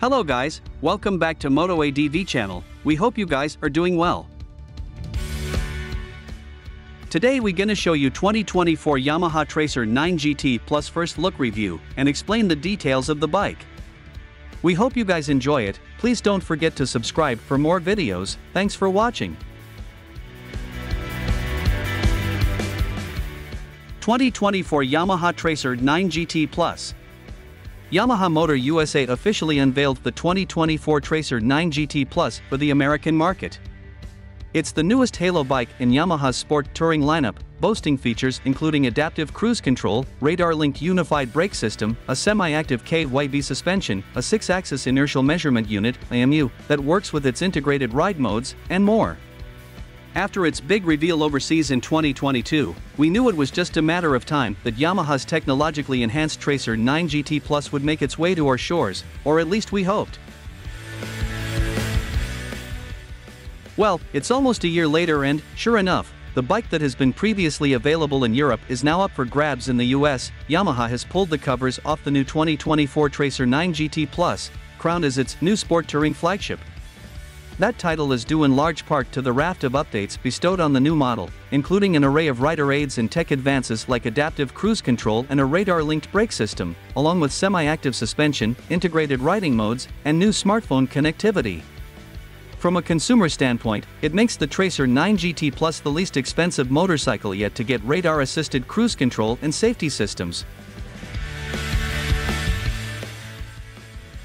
Hello guys, welcome back to Moto ADV channel, we hope you guys are doing well. Today we gonna show you 2024 Yamaha Tracer 9 GT Plus first look review and explain the details of the bike. We hope you guys enjoy it, please don't forget to subscribe for more videos, thanks for watching. 2024 Yamaha Tracer 9 GT Plus Yamaha Motor USA officially unveiled the 2024 Tracer 9 GT Plus for the American market. It's the newest halo bike in Yamaha's sport touring lineup, boasting features including adaptive cruise control, radar-linked unified brake system, a semi-active KYB suspension, a 6-axis inertial measurement unit IMU, that works with its integrated ride modes, and more. After its big reveal overseas in 2022, we knew it was just a matter of time that Yamaha's technologically enhanced Tracer 9 GT Plus would make its way to our shores, or at least we hoped. Well, it's almost a year later and, sure enough, the bike that has been previously available in Europe is now up for grabs in the US. Yamaha has pulled the covers off the new 2024 Tracer 9 GT Plus, crowned as its new sport touring flagship. That title is due in large part to the raft of updates bestowed on the new model, including an array of rider aids and tech advances like adaptive cruise control and a radar-linked brake system, along with semi-active suspension, integrated riding modes, and new smartphone connectivity. From a consumer standpoint, it makes the Tracer 9 GT Plus the least expensive motorcycle yet to get radar-assisted cruise control and safety systems.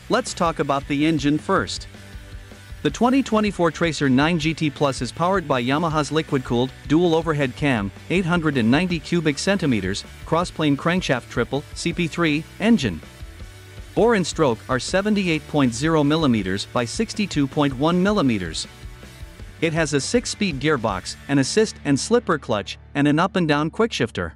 Let's talk about the engine first. The 2024 Tracer 9 GT Plus is powered by Yamaha's liquid-cooled, dual overhead cam, 890 cubic centimeters, crossplane crankshaft triple, CP3, engine. Bore and stroke are 78.0 mm by 62.1 mm. It has a 6-speed gearbox, an assist and slipper clutch, and an up and down quickshifter.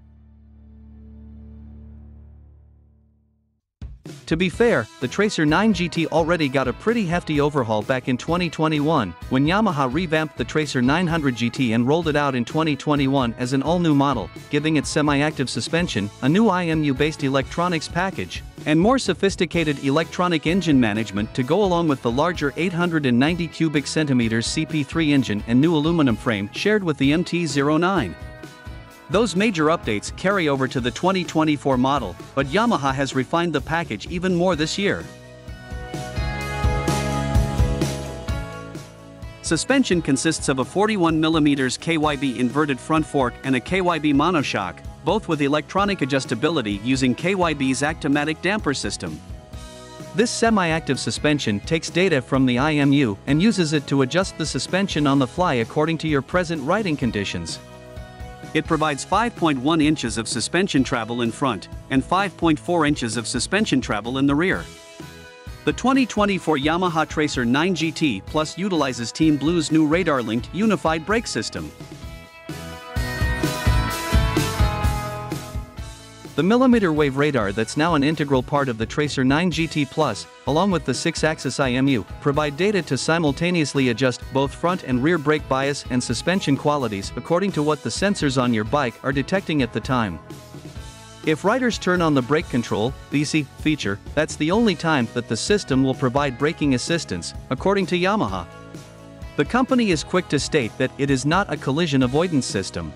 To be fair, the Tracer 9 GT already got a pretty hefty overhaul back in 2021, when Yamaha revamped the Tracer 900 GT and rolled it out in 2021 as an all-new model, giving it semi-active suspension, a new IMU-based electronics package, and more sophisticated electronic engine management to go along with the larger 890 cubic centimeters CP3 engine and new aluminum frame shared with the MT-09. Those major updates carry over to the 2024 model, but Yamaha has refined the package even more this year. Suspension consists of a 41mm KYB inverted front fork and a KYB monoshock, both with electronic adjustability using KYB's Actimatic damper system. This semi-active suspension takes data from the IMU and uses it to adjust the suspension on the fly according to your present riding conditions. It provides 5.1 inches of suspension travel in front and 5.4 inches of suspension travel in the rear. The 2024 Yamaha Tracer 9 GT Plus utilizes Team Blue's new radar-linked unified brake system. The millimeter wave radar that's now an integral part of the Tracer 9 GT Plus, along with the 6-axis IMU, provide data to simultaneously adjust both front and rear brake bias and suspension qualities according to what the sensors on your bike are detecting at the time. If riders turn on the brake control BC, feature, that's the only time that the system will provide braking assistance, according to Yamaha. The company is quick to state that it is not a collision avoidance system,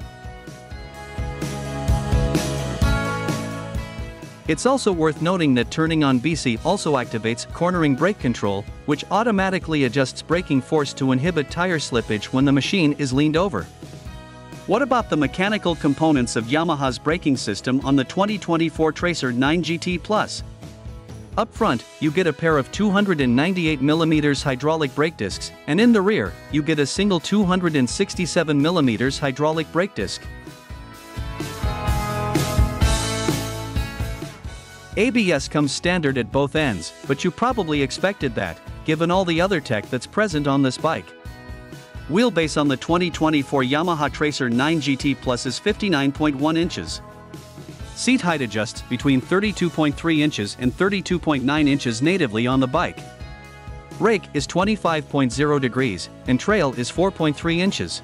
It's also worth noting that turning on BC also activates cornering brake control, which automatically adjusts braking force to inhibit tire slippage when the machine is leaned over. What about the mechanical components of Yamaha's braking system on the 2024 Tracer 9 GT Plus? Up front, you get a pair of 298mm hydraulic brake discs, and in the rear, you get a single 267mm hydraulic brake disc. ABS comes standard at both ends, but you probably expected that, given all the other tech that's present on this bike. Wheelbase on the 2024 Yamaha Tracer 9 GT Plus is 59.1 inches. Seat height adjusts between 32.3 inches and 32.9 inches natively on the bike. Rake is 25.0 degrees, and trail is 4.3 inches.